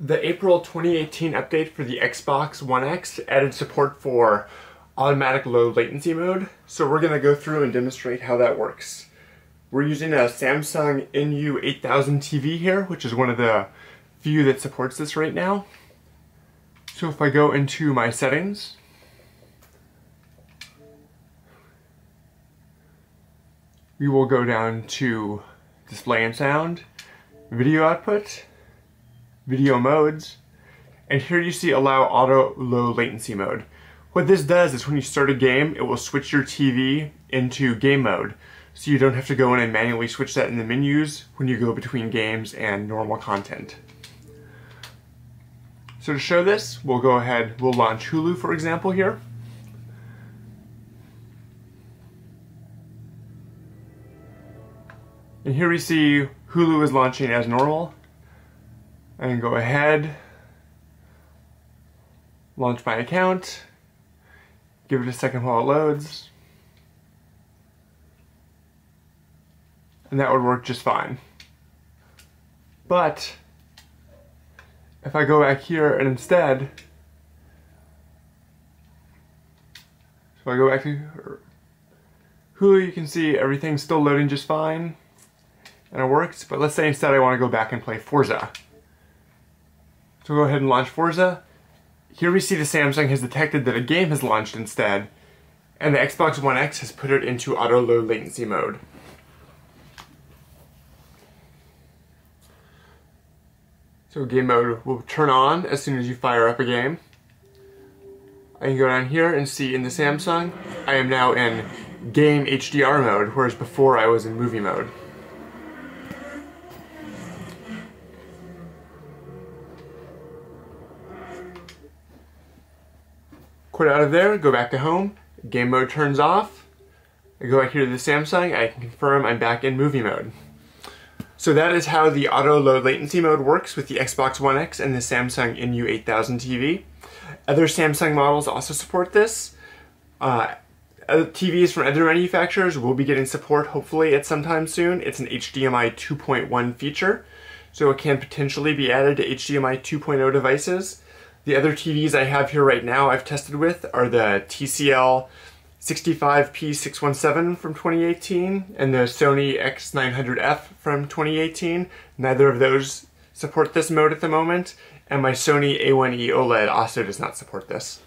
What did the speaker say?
The April 2018 update for the Xbox One X added support for automatic low latency mode, so we're going to go through and demonstrate how that works. We're using a Samsung NU8000 TV here, which is one of the few that supports this right now. So if I go into my settings, we will go down to display and sound, video output, video modes, and here you see allow auto low latency mode. What this does is when you start a game, it will switch your TV into game mode. So you don't have to go in and manually switch that in the menus when you go between games and normal content. So to show this, we'll go ahead, we'll launch Hulu for example here. And here we see Hulu is launching as normal and go ahead, launch my account, give it a second while it loads, and that would work just fine. But if I go back here and instead, so I go back to Hulu, you can see everything's still loading just fine and it works, but let's say instead I want to go back and play Forza. So go ahead and launch Forza. Here we see the Samsung has detected that a game has launched instead, and the Xbox One X has put it into auto low latency mode. So game mode will turn on as soon as you fire up a game. I can go down here and see in the Samsung, I am now in game HDR mode, whereas before I was in movie mode. Quit out of there, go back to home, game mode turns off, I go back here to the Samsung, I can confirm I'm back in movie mode. So that is how the auto low latency mode works with the Xbox One X and the Samsung NU8000 TV. Other Samsung models also support this. Uh, TVs from other manufacturers will be getting support hopefully at some time soon. It's an HDMI 2.1 feature, so it can potentially be added to HDMI 2.0 devices. The other TVs I have here right now I've tested with are the TCL 65P617 from 2018 and the Sony X900F from 2018. Neither of those support this mode at the moment, and my Sony A1E OLED also does not support this.